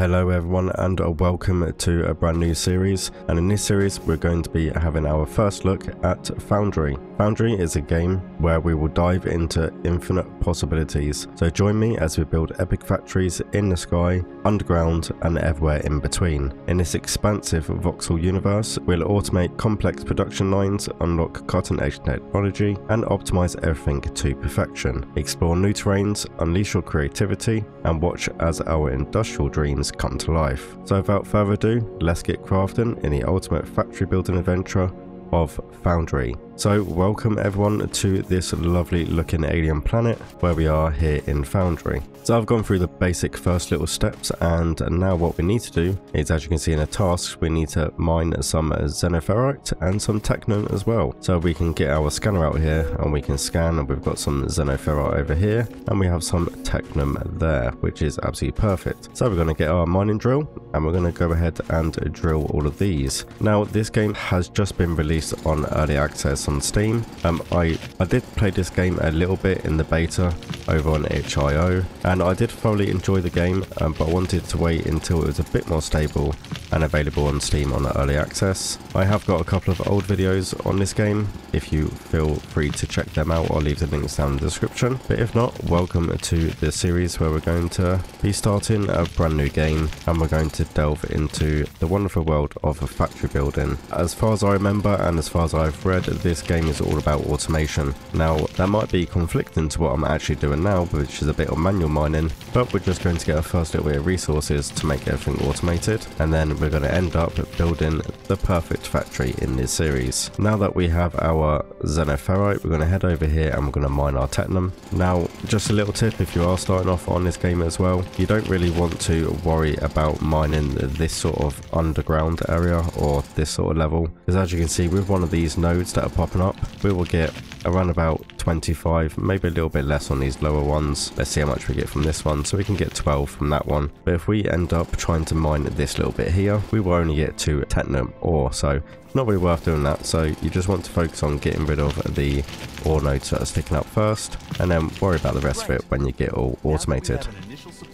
Hello everyone and welcome to a brand new series and in this series we're going to be having our first look at Foundry. Foundry is a game where we will dive into infinite possibilities so join me as we build epic factories in the sky, underground and everywhere in between. In this expansive voxel universe we'll automate complex production lines, unlock cutting edge technology and optimize everything to perfection. Explore new terrains, unleash your creativity and watch as our industrial dreams come to life. So without further ado, let's get crafting in the ultimate factory building adventure of Foundry. So welcome everyone to this lovely looking alien planet where we are here in Foundry. So I've gone through the basic first little steps and now what we need to do is as you can see in the tasks we need to mine some xenoferrite and some technum as well. So we can get our scanner out here and we can scan and we've got some xenoferrite over here and we have some technum there which is absolutely perfect. So we're going to get our mining drill and we're going to go ahead and drill all of these. Now this game has just been released on early access on Steam. Um, I, I did play this game a little bit in the beta over on itch.io and I did thoroughly enjoy the game um, but I wanted to wait until it was a bit more stable and available on Steam on early access. I have got a couple of old videos on this game if you feel free to check them out I'll leave the links down in the description but if not welcome to the series where we're going to be starting a brand new game and we're going to delve into the wonderful world of factory building. As far as I remember and as far as I've read this game is all about automation. Now that might be conflicting to what I'm actually doing now which is a bit of manual mining but we're just going to get a first little bit of resources to make everything automated and then we're going to end up building the perfect factory in this series. Now that we have our xenoferrite, we're going to head over here and we're going to mine our technum. Now, just a little tip if you are starting off on this game as well, you don't really want to worry about mining this sort of underground area or this sort of level because as you can see with one of these nodes that are popping up, we will get around about 25 maybe a little bit less on these lower ones. Let's see how much we get from this one. So we can get 12 from that one. But if we end up trying to mine this little bit here we will only get two technum ore. So not really worth doing that. So you just want to focus on getting rid of the ore nodes that are sticking up first and then worry about the rest of it when you get all automated.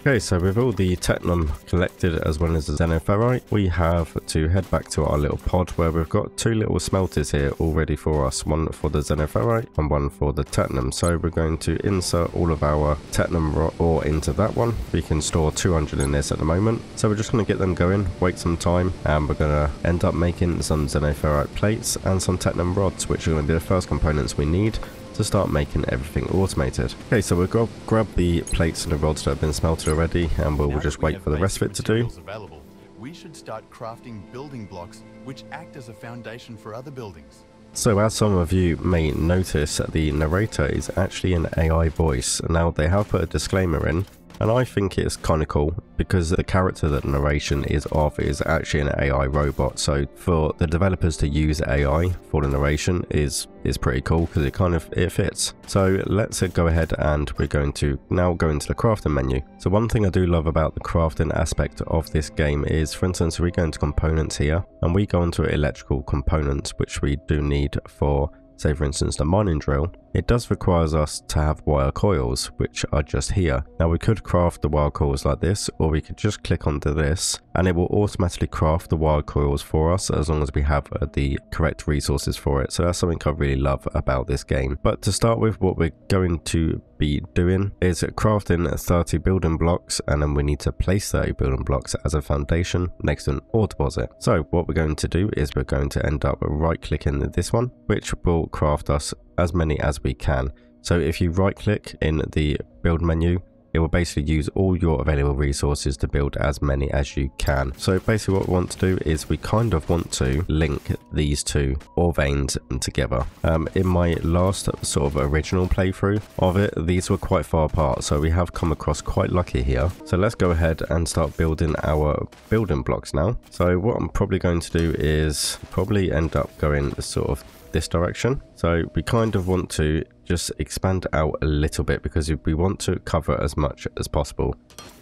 Okay, so with all the technum collected as well as the xenoferrite, we have to head back to our little pod where we've got two little smelters here all ready for us, one for the xenoferrite and one for the technum. So we're going to insert all of our technum ore into that one. We can store 200 in this at the moment. So we're just going to get them going, wait some time, and we're going to end up making some xenoferrite plates and some technum rods, which are going to be the first components we need to start making everything automated. Okay, so we'll go grab the plates and the rods that have been smelted already and we'll, we'll just wait for the rest of it to do. Available, we should start crafting building blocks which act as a foundation for other buildings. So as some of you may notice, the narrator is actually an AI voice. Now they have put a disclaimer in and I think it's kind of cool because the character that narration is of is actually an AI robot. So for the developers to use AI for the narration is is pretty cool because it kind of it fits. So let's go ahead and we're going to now go into the crafting menu. So one thing I do love about the crafting aspect of this game is for instance we go into components here and we go into electrical components which we do need for say for instance the mining drill, it does require us to have wire coils, which are just here. Now we could craft the wire coils like this, or we could just click onto this, and it will automatically craft the wire coils for us as long as we have uh, the correct resources for it. So that's something I really love about this game. But to start with, what we're going to be doing is crafting 30 building blocks and then we need to place 30 building blocks as a foundation next to an ore deposit. So what we're going to do is we're going to end up right clicking this one which will craft us as many as we can. So if you right click in the build menu it will basically use all your available resources to build as many as you can. So basically what we want to do is we kind of want to link these two ore veins together. Um, in my last sort of original playthrough of it, these were quite far apart, so we have come across quite lucky here. So let's go ahead and start building our building blocks now. So what I'm probably going to do is probably end up going sort of this direction. So we kind of want to just expand out a little bit because we want to cover as much as possible.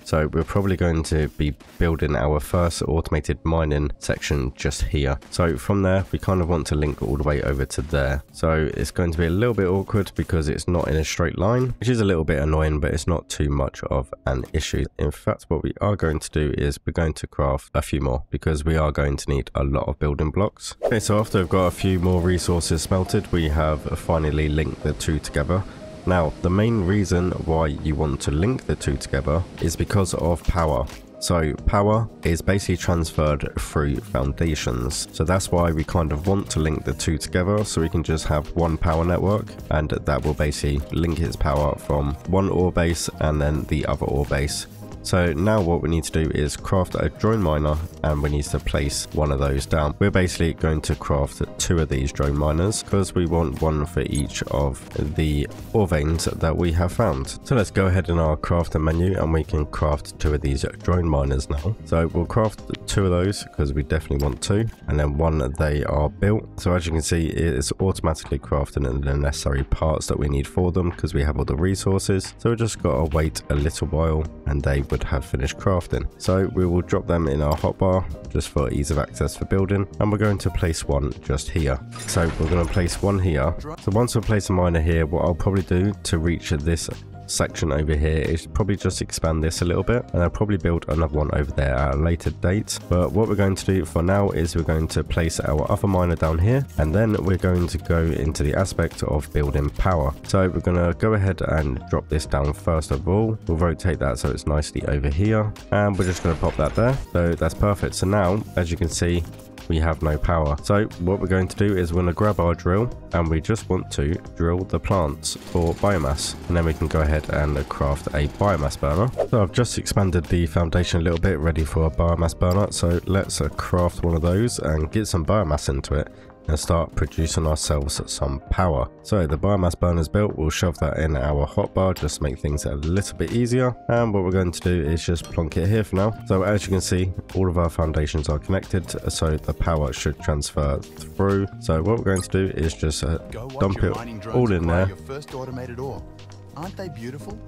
So we're probably going to be building our first automated mining section just here. So from there, we kind of want to link all the way over to there. So it's going to be a little bit awkward because it's not in a straight line, which is a little bit annoying, but it's not too much of an issue. In fact, what we are going to do is we're going to craft a few more because we are going to need a lot of building blocks. Okay, so after we've got a few more resources smelted, we have finally linked the two together. Now, the main reason why you want to link the two together is because of power. So power is basically transferred through foundations. So that's why we kind of want to link the two together so we can just have one power network and that will basically link its power from one ore base and then the other ore base so now what we need to do is craft a drone miner and we need to place one of those down. We're basically going to craft two of these drone miners because we want one for each of the ore veins that we have found. So let's go ahead in our crafter menu and we can craft two of these drone miners now. So we'll craft two of those because we definitely want two and then one they are built. So as you can see it is automatically crafting the necessary parts that we need for them because we have all the resources. So we just got to wait a little while and they would have finished crafting. So we will drop them in our hotbar just for ease of access for building and we're going to place one just here. So we're going to place one here. So once we place a miner here, what I'll probably do to reach this section over here is probably just expand this a little bit and I'll probably build another one over there at a later date. But what we're going to do for now is we're going to place our other miner down here and then we're going to go into the aspect of building power. So we're going to go ahead and drop this down first of all. We'll rotate that so it's nicely over here and we're just going to pop that there. So that's perfect. So now as you can see we have no power. So what we're going to do is we're going to grab our drill and we just want to drill the plants for biomass and then we can go ahead and craft a biomass burner. So I've just expanded the foundation a little bit ready for a biomass burner so let's uh, craft one of those and get some biomass into it and start producing ourselves some power. So the biomass burner is built, we'll shove that in our hotbar just to make things a little bit easier. And what we're going to do is just plonk it here for now. So as you can see, all of our foundations are connected, so the power should transfer through. So what we're going to do is just uh, dump it all in there. Aren't they beautiful?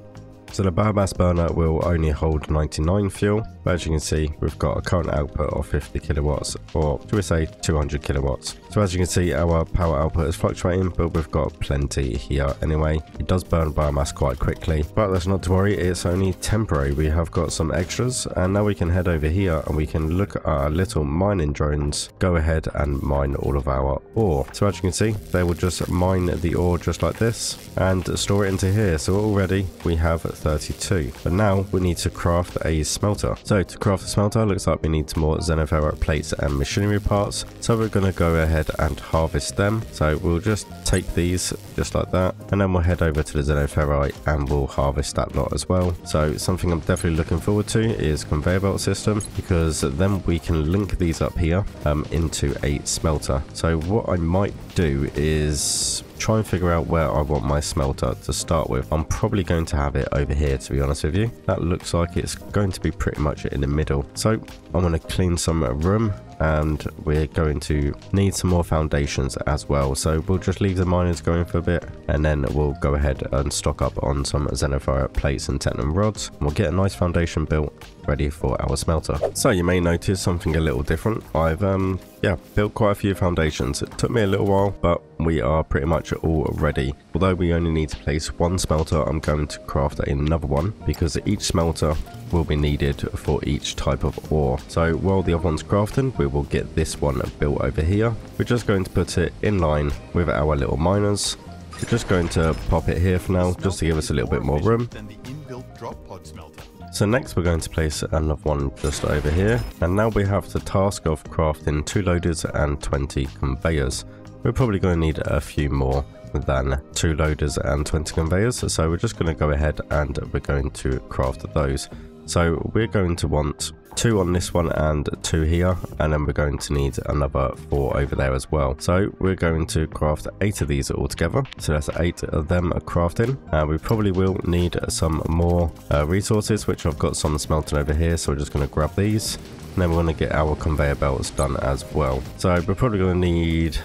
So the biomass burner will only hold 99 fuel, but as you can see, we've got a current output of 50 kilowatts, or should we say 200 kilowatts. So as you can see, our power output is fluctuating, but we've got plenty here anyway. It does burn biomass quite quickly, but that's not to worry, it's only temporary. We have got some extras, and now we can head over here and we can look at our little mining drones, go ahead and mine all of our ore. So as you can see, they will just mine the ore just like this, and store it into here. So already we have 32. But now we need to craft a smelter. So to craft a smelter, looks like we need some more xenoferrite plates and machinery parts. So we're going to go ahead and harvest them. So we'll just take these just like that. And then we'll head over to the xenoferrite and we'll harvest that lot as well. So something I'm definitely looking forward to is conveyor belt system because then we can link these up here um, into a smelter. So what I might do is try and figure out where I want my smelter to start with. I'm probably going to have it over here to be honest with you. That looks like it's going to be pretty much in the middle. So I'm going to clean some room and we're going to need some more foundations as well so we'll just leave the miners going for a bit and then we'll go ahead and stock up on some xenoferrite plates and technum rods we'll get a nice foundation built ready for our smelter so you may notice something a little different i've um yeah built quite a few foundations it took me a little while but we are pretty much all ready although we only need to place one smelter i'm going to craft another one because each smelter will be needed for each type of ore. So while the other one's crafting, we will get this one built over here. We're just going to put it in line with our little miners. We're just going to pop it here for now, just to give us a little bit more room. So next we're going to place another one just over here. And now we have the task of crafting two loaders and 20 conveyors. We're probably going to need a few more than two loaders and 20 conveyors. So we're just going to go ahead and we're going to craft those. So we're going to want two on this one and two here and then we're going to need another four over there as well. So we're going to craft eight of these all together. So that's eight of them crafting. Uh, we probably will need some more uh, resources which I've got some smelting over here. So we're just going to grab these. And then we're going to get our conveyor belts done as well. So we're probably going to need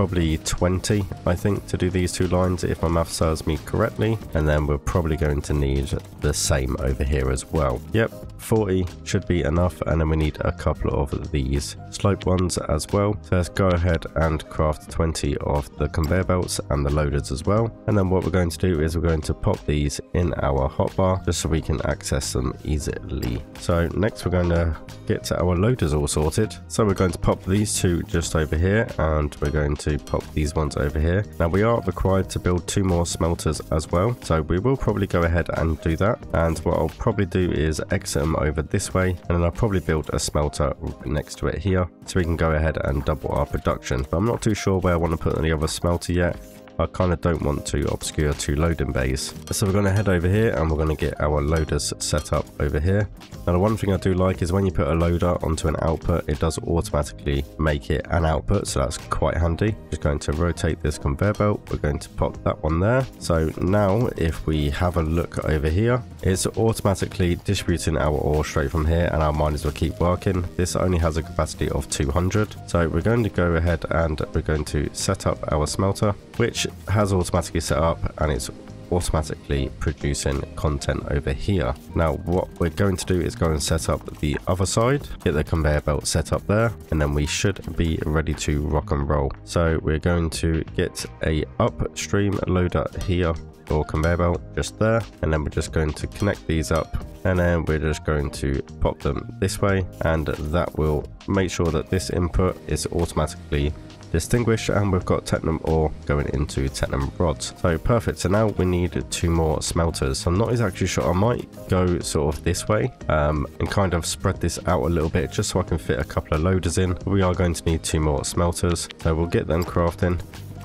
probably 20, I think, to do these two lines if my math serves me correctly. And then we're probably going to need the same over here as well. Yep, 40 should be enough. And then we need a couple of these slope ones as well. So let's go ahead and craft 20 of the conveyor belts and the loaders as well. And then what we're going to do is we're going to pop these in our hotbar just so we can access them easily. So next we're going to get our loaders all sorted. So we're going to pop these two just over here and we're going to pop these ones over here. Now we are required to build two more smelters as well. So we will probably go ahead and do that. And what I'll probably do is exit them over this way and then I'll probably build a smelter next to it here so we can go ahead and double our production. But I'm not too sure where I want to put any other smelter yet. I kind of don't want to obscure two loading bays. So we're going to head over here and we're going to get our loaders set up over here. Now the one thing I do like is when you put a loader onto an output, it does automatically make it an output, so that's quite handy. Just going to rotate this conveyor belt, we're going to pop that one there. So now if we have a look over here, it's automatically distributing our ore straight from here and our miners will keep working. This only has a capacity of 200. So we're going to go ahead and we're going to set up our smelter, which has automatically set up and it's automatically producing content over here. Now what we're going to do is go and set up the other side, get the conveyor belt set up there, and then we should be ready to rock and roll. So we're going to get a upstream loader here or conveyor belt just there and then we're just going to connect these up and then we're just going to pop them this way and that will make sure that this input is automatically distinguish and we've got Technum ore going into Technum rods. So perfect, so now we need two more smelters. So I'm not exactly sure, I might go sort of this way um, and kind of spread this out a little bit just so I can fit a couple of loaders in. We are going to need two more smelters, so we'll get them crafting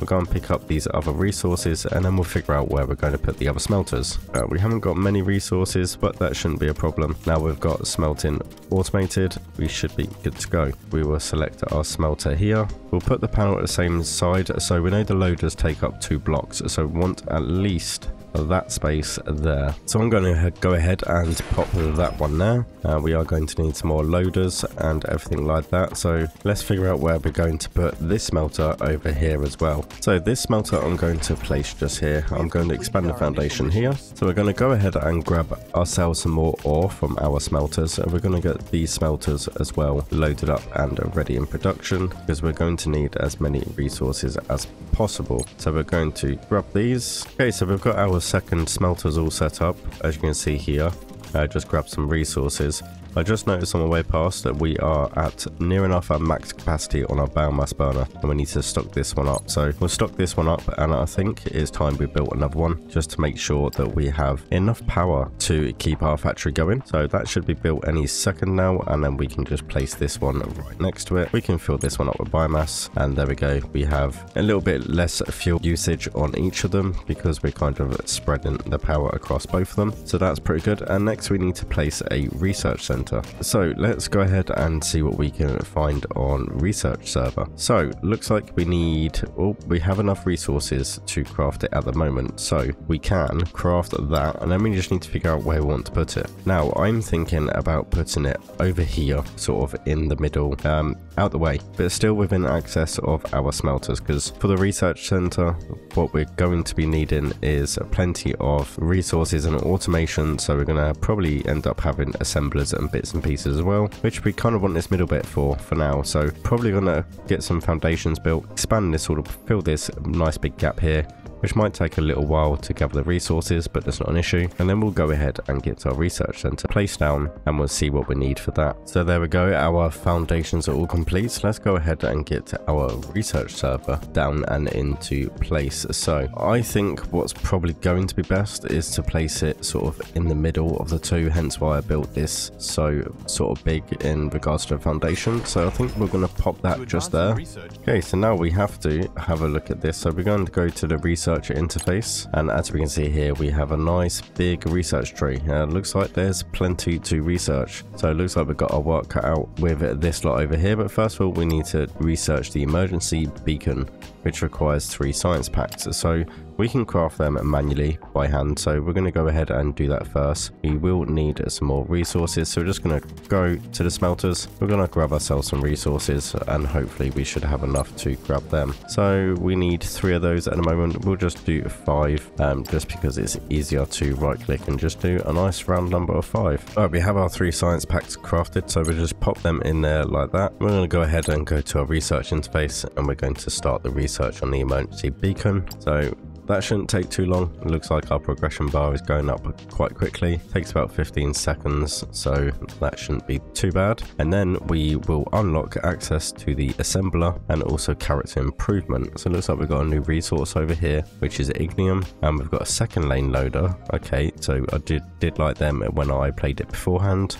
We'll go and pick up these other resources and then we'll figure out where we're going to put the other smelters. Uh, we haven't got many resources, but that shouldn't be a problem. Now we've got smelting automated, we should be good to go. We will select our smelter here. We'll put the panel at the same side, so we know the loaders take up two blocks, so we want at least that space there. So I'm going to go ahead and pop that one there. Uh, we are going to need some more loaders and everything like that. So let's figure out where we're going to put this smelter over here as well. So this smelter I'm going to place just here. I'm going to expand the foundation here. So we're going to go ahead and grab ourselves some more ore from our smelters. And we're going to get these smelters as well loaded up and ready in production because we're going to need as many resources as possible. So we're going to grab these. Okay, so we've got our second smelters all set up, as you can see here. I just grab some resources. I just noticed on the way past that we are at near enough our max capacity on our biomass burner and we need to stock this one up. So we'll stock this one up and I think it's time we built another one just to make sure that we have enough power to keep our factory going. So that should be built any second now and then we can just place this one right next to it. We can fill this one up with biomass and there we go. We have a little bit less fuel usage on each of them because we're kind of spreading the power across both of them. So that's pretty good. And next we need to place a research center center. So let's go ahead and see what we can find on research server. So looks like we need, oh, we have enough resources to craft it at the moment. So we can craft that and then we just need to figure out where we want to put it. Now I'm thinking about putting it over here, sort of in the middle, um, out the way, but still within access of our smelters because for the research center, what we're going to be needing is plenty of resources and automation. So we're going to probably end up having assemblers and bits and pieces as well, which we kind of want this middle bit for for now. So probably going to get some foundations built, expand this sort of, fill this nice big gap here, which might take a little while to gather the resources, but that's not an issue. And then we'll go ahead and get to our research center placed down and we'll see what we need for that. So there we go, our foundations are all complete. So let's go ahead and get our research server down and into place. So I think what's probably going to be best is to place it sort of in the middle of the two, hence why I built this so sort of big in regards to the foundation. So I think we're going to pop that just there. Okay, so now we have to have a look at this. So we're going to go to the research researcher interface. And as we can see here, we have a nice big research tree. Uh, looks like there's plenty to research. So it looks like we've got our work cut out with this lot over here. But first of all, we need to research the emergency beacon which requires three science packs. So we can craft them manually by hand. So we're going to go ahead and do that first. We will need some more resources. So we're just going to go to the smelters. We're going to grab ourselves some resources and hopefully we should have enough to grab them. So we need three of those at the moment. We'll just do five um, just because it's easier to right click and just do a nice round number of five. All right, we have our three science packs crafted. So we'll just pop them in there like that. We're going to go ahead and go to our research interface and we're going to start the research on the emergency beacon. So that shouldn't take too long. It looks like our progression bar is going up quite quickly. It takes about 15 seconds, so that shouldn't be too bad. And then we will unlock access to the assembler and also character improvement. So it looks like we've got a new resource over here, which is ignium, and we've got a second lane loader. Okay, so I did, did like them when I played it beforehand.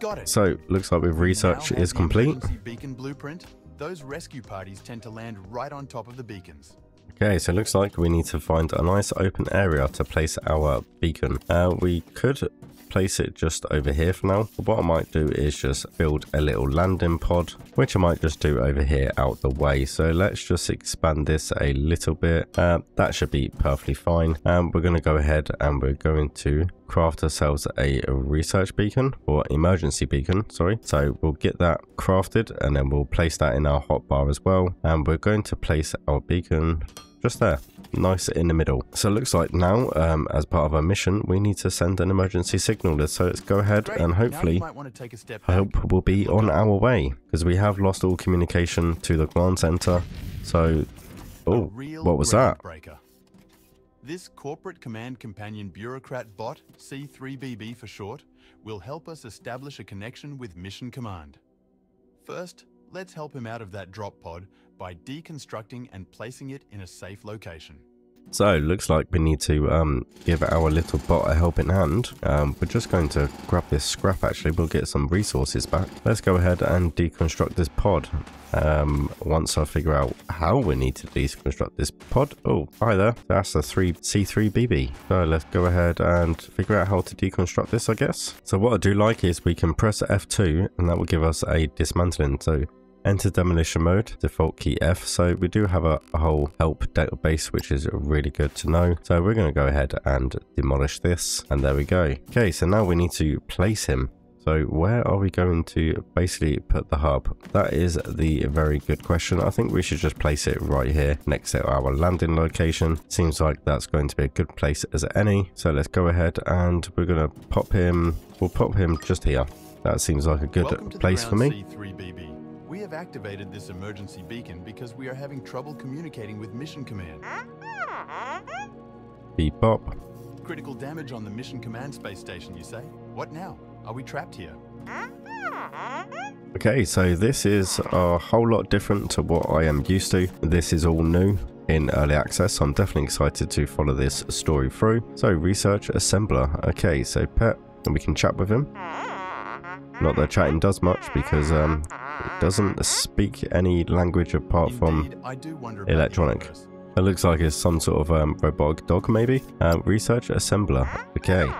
Got it. So looks like we've research is complete. Beacon blueprint. Those rescue parties tend to land right on top of the beacons. Okay, so it looks like we need to find a nice open area to place our beacon. Uh, we could place it just over here for now. But what I might do is just build a little landing pod, which I might just do over here out the way. So let's just expand this a little bit. Uh, that should be perfectly fine. And we're going to go ahead and we're going to craft ourselves a research beacon or emergency beacon sorry so we'll get that crafted and then we'll place that in our hotbar as well and we're going to place our beacon just there nice in the middle so it looks like now um, as part of our mission we need to send an emergency signal so let's go ahead Great. and hopefully I hope we'll be on our way because we have lost all communication to the command center so oh what was that breaker. This Corporate Command Companion Bureaucrat bot, C3BB for short, will help us establish a connection with Mission Command. First, let's help him out of that drop pod by deconstructing and placing it in a safe location. So, looks like we need to um, give our little bot a helping hand. Um, we're just going to grab this scrap actually, we'll get some resources back. Let's go ahead and deconstruct this pod. Um, once I figure out how we need to deconstruct this pod. Oh, hi there. That's the 3 C3BB. So let's go ahead and figure out how to deconstruct this, I guess. So what I do like is we can press F2 and that will give us a dismantling. So Enter demolition mode, default key F. So we do have a, a, whole help database, which is really good to know. So we're going to go ahead and demolish this. And there we go. Okay, so now we need to place him. So where are we going to basically put the hub? That is the very good question. I think we should just place it right here next to our landing location. Seems like that's going to be a good place as any. So let's go ahead and we're going to pop him. We'll pop him just here. That seems like a good place for me. C3BB. We have activated this emergency beacon because we are having trouble communicating with Mission Command. Beep bop. Critical damage on the Mission Command space station, you say? What now? Are we trapped here? Okay, so this is a whole lot different to what I am used to. This is all new in early access, so I'm definitely excited to follow this story through. So, research assembler. Okay, so pet, and we can chat with him. Not that chatting does much because um, doesn't speak any language apart from electronic. It looks like it's some sort of um, robotic dog, maybe? Uh, research assembler. Okay.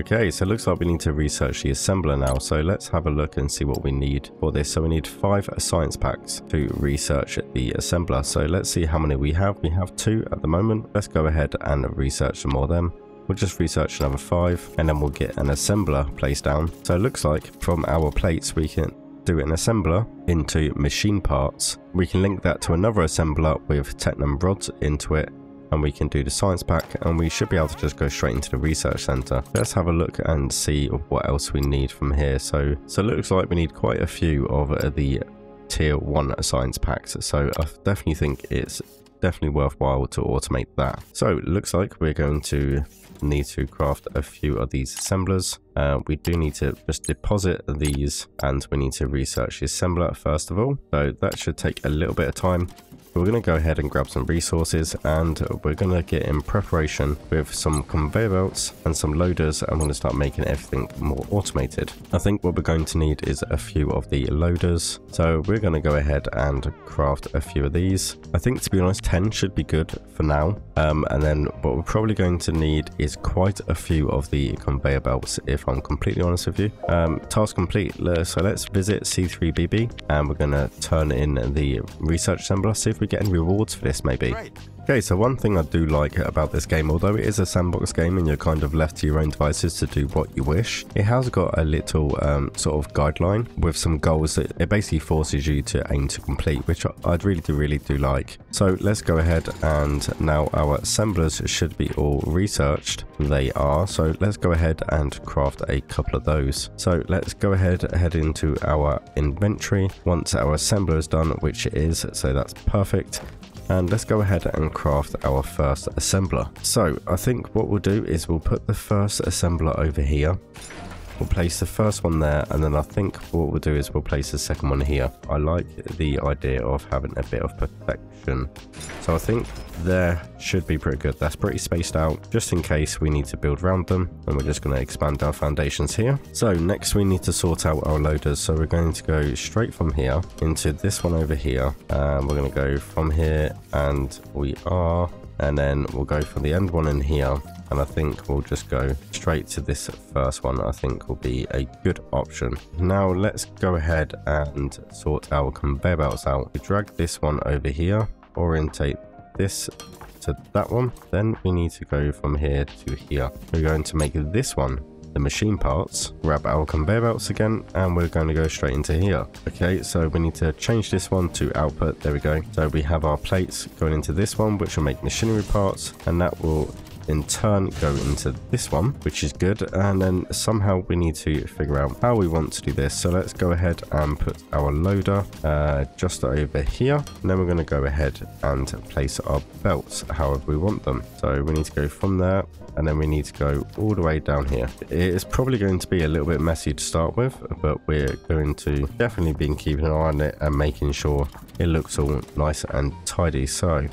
Okay, so it looks like we need to research the assembler now. So let's have a look and see what we need for this. So we need five science packs to research the assembler. So let's see how many we have. We have two at the moment. Let's go ahead and research some more of them. We'll just research another five and then we'll get an assembler placed down. So it looks like from our plates we can do an assembler into machine parts. We can link that to another assembler with Technum rods into it and we can do the science pack and we should be able to just go straight into the research center. Let's have a look and see what else we need from here. So, so it looks like we need quite a few of the tier one science packs. So I definitely think it's definitely worthwhile to automate that. So it looks like we're going to need to craft a few of these assemblers. Uh, we do need to just deposit these and we need to research the assembler first of all. So that should take a little bit of time. We're going to go ahead and grab some resources and we're going to get in preparation with some conveyor belts and some loaders and we're going to start making everything more automated. I think what we're going to need is a few of the loaders. So we're going to go ahead and craft a few of these. I think to be honest 10 should be good for now um, and then what we're probably going to need is quite a few of the conveyor belts if I'm completely honest with you. Um, task complete. So let's visit C3BB and we're going to turn in the research assembler, see if we get any rewards for this maybe. Great. Okay, so one thing I do like about this game, although it is a sandbox game and you're kind of left to your own devices to do what you wish, it has got a little um, sort of guideline with some goals that it basically forces you to aim to complete, which I'd really do really do like. So let's go ahead and now our assemblers should be all researched. They are, so let's go ahead and craft a couple of those. So let's go ahead, head into our inventory once our assembler is done, which it is, so that's perfect and let's go ahead and craft our first assembler. So I think what we'll do is we'll put the first assembler over here. We'll place the first one there and then I think what we'll do is we'll place the second one here. I like the idea of having a bit of perfection. So I think there should be pretty good. That's pretty spaced out just in case we need to build around them and we're just going to expand our foundations here. So next we need to sort out our loaders. So we're going to go straight from here into this one over here. And we're going to go from here and we are and then we'll go for the end one in here and I think we'll just go straight to this first one I think will be a good option. Now let's go ahead and sort our conveyor belts out. We drag this one over here, orientate this to that one, then we need to go from here to here. We're going to make this one the machine parts, grab our conveyor belts again, and we're going to go straight into here. Okay, so we need to change this one to output. There we go. So we have our plates going into this one, which will make machinery parts, and that will in turn go into this one, which is good. And then somehow we need to figure out how we want to do this. So let's go ahead and put our loader uh, just over here. And then we're going to go ahead and place our belts however we want them. So we need to go from there and then we need to go all the way down here. It is probably going to be a little bit messy to start with, but we're going to definitely be keeping an eye on it and making sure it looks all nice and tidy. So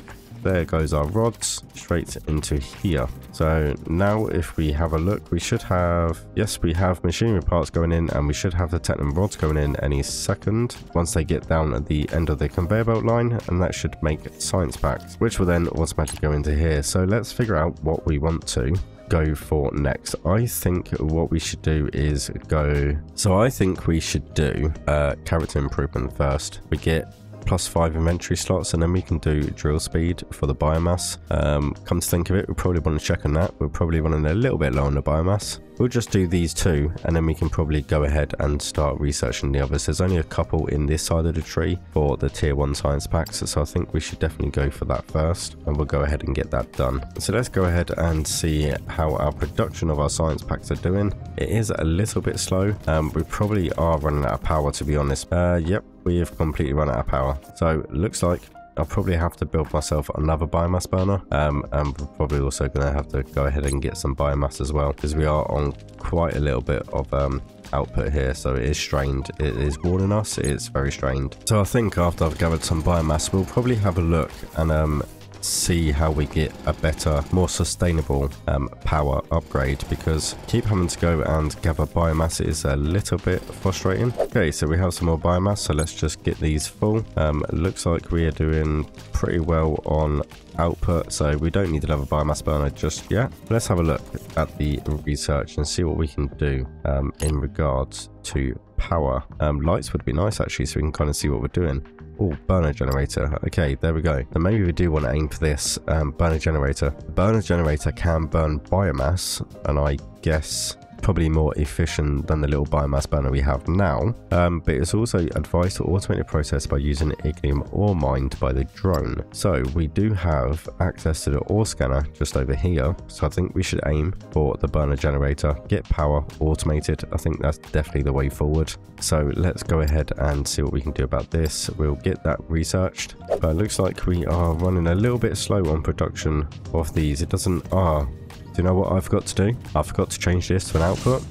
there goes our rods straight into here. So now if we have a look, we should have, yes, we have machinery parts going in and we should have the Technum rods going in any second once they get down at the end of the conveyor belt line and that should make science packs, which will then automatically go into here. So let's figure out what we want to go for next? I think what we should do is go... So I think we should do uh, character improvement first. We get plus five inventory slots and then we can do drill speed for the biomass. Um, come to think of it, we probably want to check on that. We're probably running a little bit low on the biomass. We'll just do these two and then we can probably go ahead and start researching the others. There's only a couple in this side of the tree for the tier 1 science packs so I think we should definitely go for that first and we'll go ahead and get that done. So let's go ahead and see how our production of our science packs are doing. It is a little bit slow. Um, we probably are running out of power to be honest. Uh, yep, we have completely run out of power. So looks like I'll probably have to build myself another biomass burner. Um, and we're probably also going to have to go ahead and get some biomass as well because we are on quite a little bit of um, output here so it is strained it is warning us it's very strained so i think after i've gathered some biomass we'll probably have a look and um see how we get a better, more sustainable um, power upgrade because keep having to go and gather biomass is a little bit frustrating. Okay, so we have some more biomass, so let's just get these full. Um, looks like we are doing pretty well on output, so we don't need another biomass burner just yet. Let's have a look at the research and see what we can do um, in regards to power. Um, lights would be nice actually, so we can kind of see what we're doing. Oh, burner generator. Okay, there we go. And maybe we do want to aim for this um, burner generator. The burner generator can burn biomass, and I guess probably more efficient than the little biomass burner we have now, um, but it's also advised to automate the process by using ignium ore mined by the drone. So we do have access to the ore scanner just over here, so I think we should aim for the burner generator, get power automated. I think that's definitely the way forward. So let's go ahead and see what we can do about this. We'll get that researched, but it looks like we are running a little bit slow on production of these. It doesn't, ah, do you know what I forgot to do? I forgot to change this to an output.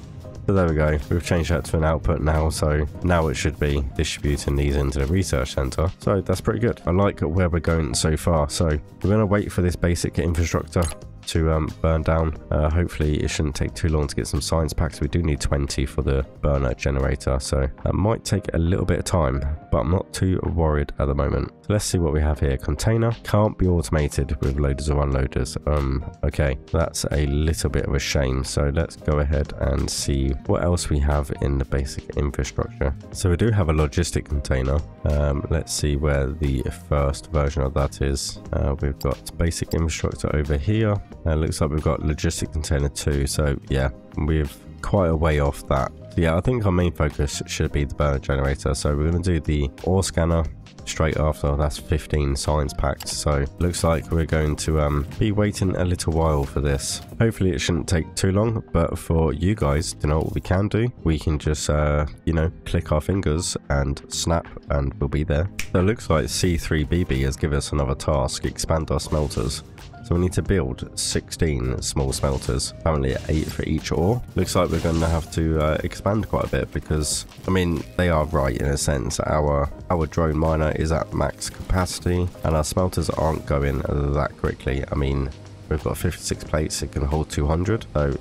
So there we go, we've changed that to an output now, so now it should be distributing these into the research center. So that's pretty good. I like where we're going so far. So we're going to wait for this basic infrastructure to um, burn down. Uh, hopefully it shouldn't take too long to get some science packs. We do need 20 for the burner generator, so that might take a little bit of time, but I'm not too worried at the moment. Let's see what we have here. Container can't be automated with loaders or unloaders. Um, okay, that's a little bit of a shame. So let's go ahead and see what else we have in the basic infrastructure. So we do have a logistic container. Um, let's see where the first version of that is. Uh, we've got basic infrastructure over here. Uh, looks like we've got logistic container too. So yeah, we've quite a way off that. Yeah, I think our main focus should be the burner generator. So we're going to do the ore scanner straight after. That's 15 science packs. So looks like we're going to um, be waiting a little while for this. Hopefully it shouldn't take too long, but for you guys to know what we can do, we can just, uh, you know, click our fingers and snap and we'll be there. So it looks like C3BB has given us another task, expand our smelters. So we need to build 16 small smelters, apparently 8 for each ore. Looks like we're going to have to uh, expand quite a bit because, I mean, they are right in a sense. Our, our drone miner is at max capacity and our smelters aren't going that quickly. I mean, we've got 56 plates, it can hold 200. So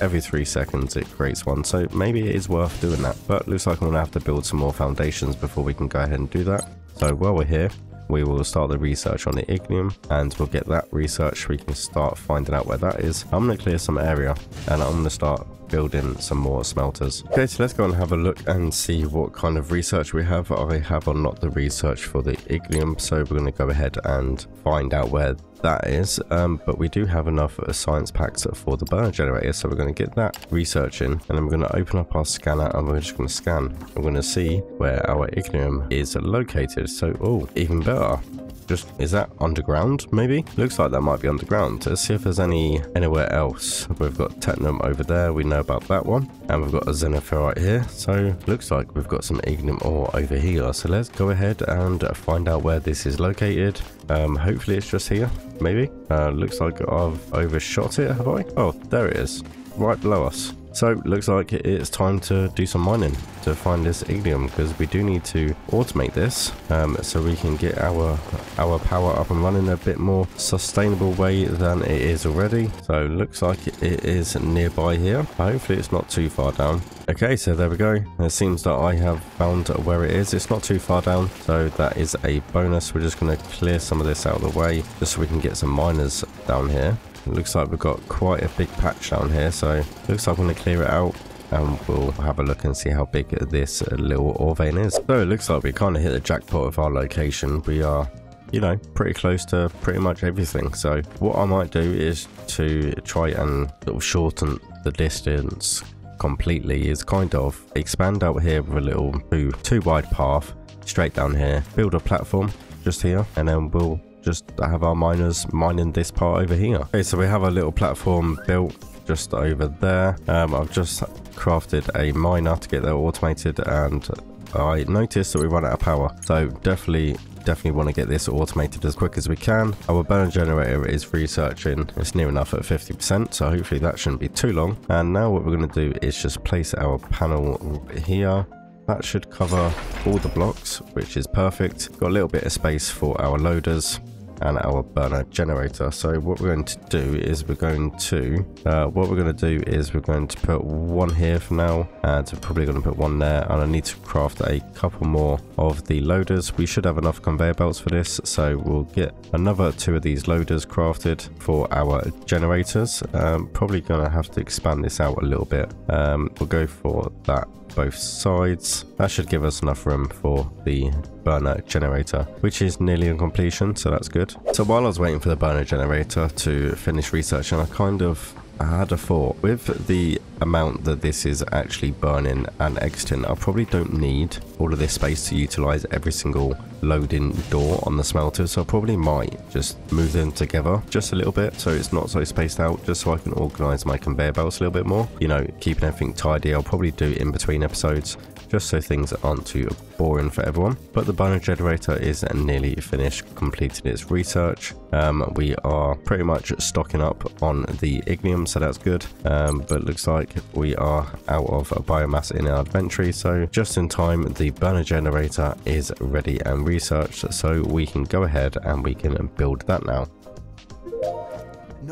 every three seconds it creates one so maybe it is worth doing that but looks like i'm gonna have to build some more foundations before we can go ahead and do that so while we're here we will start the research on the ignium and we'll get that research. We can start finding out where that is. I'm going to clear some area and i'm going to start building some more smelters. Okay so let's go and have a look and see what kind of research we have. I have unlocked the research for the ignium so we're going to go ahead and find out where that is. Um, but we do have enough uh, science packs for the burner generator so we're going to get that researching and then we're going to open up our scanner and we're just going to scan. We're going to see where our ignium is located. So oh even better just is that underground maybe? Looks like that might be underground. Let's see if there's any anywhere else. We've got technum over there. We know about that one. And we've got a xenoferrite here. So looks like we've got some ignium ore over here. So let's go ahead and find out where this is located. Um, hopefully it's just here maybe. Uh, looks like I've overshot it have I? Oh there it is. Right below us so looks like it's time to do some mining to find this ignium because we do need to automate this um, so we can get our our power up and running a bit more sustainable way than it is already. So looks like it is nearby here. Hopefully it's not too far down. Okay, so there we go. It seems that I have found where it is. It's not too far down, so that is a bonus. We're just going to clear some of this out of the way just so we can get some miners down here. Looks like we've got quite a big patch down here, so looks like I'm going to clear it out and we'll have a look and see how big this little ore vein is. So it looks like we kind of hit the jackpot of our location. We are you know, pretty close to pretty much everything. So what I might do is to try and sort of shorten the distance completely is kind of expand out here with a little two, two wide path straight down here, build a platform just here, and then we'll just have our miners mining this part over here. Okay, so we have a little platform built just over there. Um, I've just crafted a miner to get that automated and I noticed that we run out of power. So definitely definitely want to get this automated as quick as we can. Our burner generator is researching. It's near enough at 50%, so hopefully that shouldn't be too long. And now what we're going to do is just place our panel here. That should cover all the blocks, which is perfect. Got a little bit of space for our loaders and our burner generator. So what we're going to do is we're going to, uh, what we're going to do is we're going to put one here for now and we're probably going to put one there and I need to craft a couple more of the loaders. We should have enough conveyor belts for this. So we'll get another two of these loaders crafted for our generators. Um, probably going to have to expand this out a little bit. Um, we'll go for that both sides. That should give us enough room for the burner generator, which is nearly on completion, so that's good. So while I was waiting for the burner generator to finish researching, I kind of had a thought. With the amount that this is actually burning and exiting I probably don't need all of this space to utilize every single loading door on the smelter so I probably might just move them together just a little bit so it's not so spaced out just so I can organize my conveyor belts a little bit more. You know keeping everything tidy I'll probably do in between episodes just so things aren't too boring for everyone. But the burner generator is nearly finished, completing its research. Um, we are pretty much stocking up on the ignium, so that's good. Um, but looks like we are out of biomass in our inventory, so just in time, the burner generator is ready and researched, so we can go ahead and we can build that now.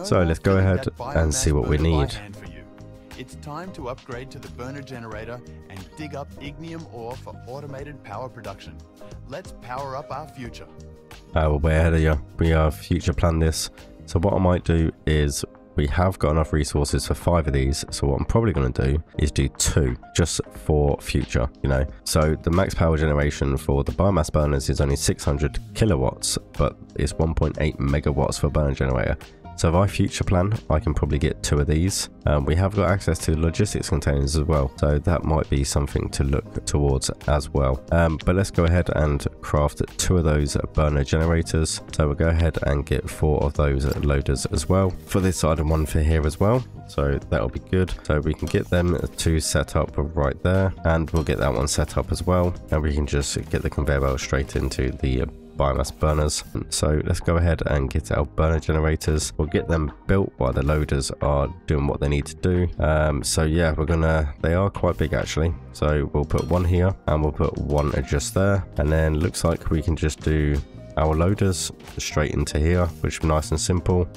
So let's go ahead and see what we need. It's time to upgrade to the burner generator and dig up ignium ore for automated power production. Let's power up our future. Uh, we're way ahead of you. We are future plan this. So what I might do is we have got enough resources for five of these. So what I'm probably going to do is do two just for future, you know. So the max power generation for the biomass burners is only 600 kilowatts, but it's 1.8 megawatts for burner generator. So if I future plan, I can probably get two of these. Um, we have got access to logistics containers as well, so that might be something to look towards as well. Um, but let's go ahead and craft two of those burner generators. So we'll go ahead and get four of those loaders as well for this side and one for here as well. So that'll be good. So we can get them to set up right there and we'll get that one set up as well. And we can just get the conveyor belt straight into the biomass burners. So let's go ahead and get our burner generators. We'll get them built while the loaders are doing what they need to do. Um, so yeah, we're gonna, they are quite big actually. So we'll put one here and we'll put one just there. And then looks like we can just do our loaders straight into here, which is nice and simple.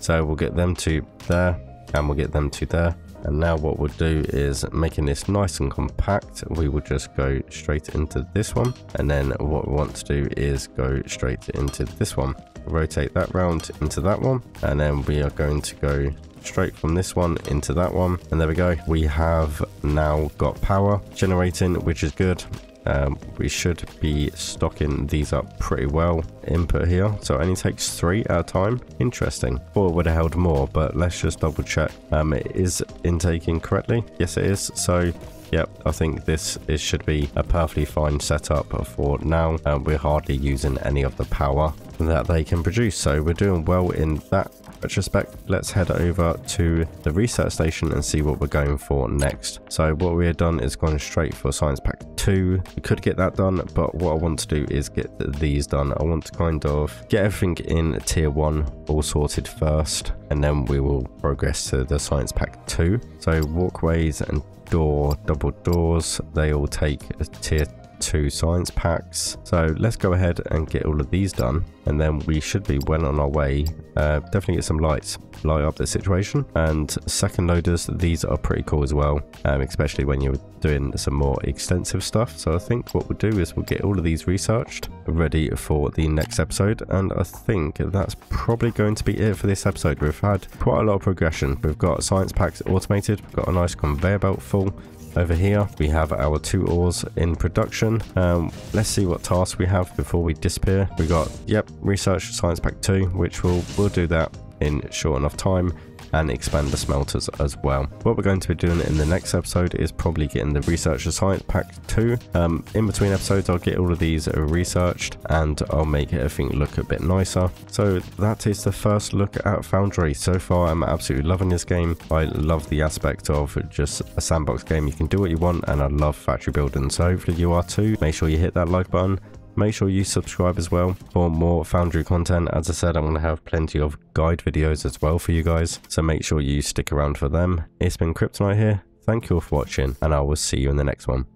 So we'll get them to there and we'll get them to there. And now what we'll do is making this nice and compact, we will just go straight into this one. And then what we want to do is go straight into this one. Rotate that round into that one. And then we are going to go straight from this one into that one. And there we go. We have now got power generating, which is good. Um, we should be stocking these up pretty well. Input here, so it only takes three at a time. Interesting. Thought it would have held more, but let's just double check. Um, it is intaking correctly. Yes, it is. So Yep, I think this is, should be a perfectly fine setup for now. Uh, we're hardly using any of the power that they can produce, so we're doing well in that retrospect. Let's head over to the research station and see what we're going for next. So what we have done is gone straight for Science Pack 2. We could get that done, but what I want to do is get these done. I want to kind of get everything in tier 1 all sorted first, and then we will progress to the Science Pack 2. So walkways and door double doors they all take a tier two science packs. So let's go ahead and get all of these done and then we should be well on our way. Uh, definitely get some lights light up the situation and second loaders these are pretty cool as well um, especially when you're doing some more extensive stuff. So i think what we'll do is we'll get all of these researched ready for the next episode and i think that's probably going to be it for this episode. We've had quite a lot of progression. We've got science packs automated. We've got a nice conveyor belt full over here we have our two ores in production. Um, let's see what tasks we have before we disappear. We got yep research science pack 2 which we'll we'll do that in short enough time and expand the smelters as well. What we're going to be doing in the next episode is probably getting the Researcher Science Pack 2. Um, in between episodes I'll get all of these researched and I'll make everything look a bit nicer. So that is the first look at Foundry. So far I'm absolutely loving this game. I love the aspect of just a sandbox game. You can do what you want and I love factory building. So hopefully you are too. Make sure you hit that like button Make sure you subscribe as well for more Foundry content. As I said, I'm going to have plenty of guide videos as well for you guys, so make sure you stick around for them. It's been Kryptonite here. Thank you all for watching, and I will see you in the next one.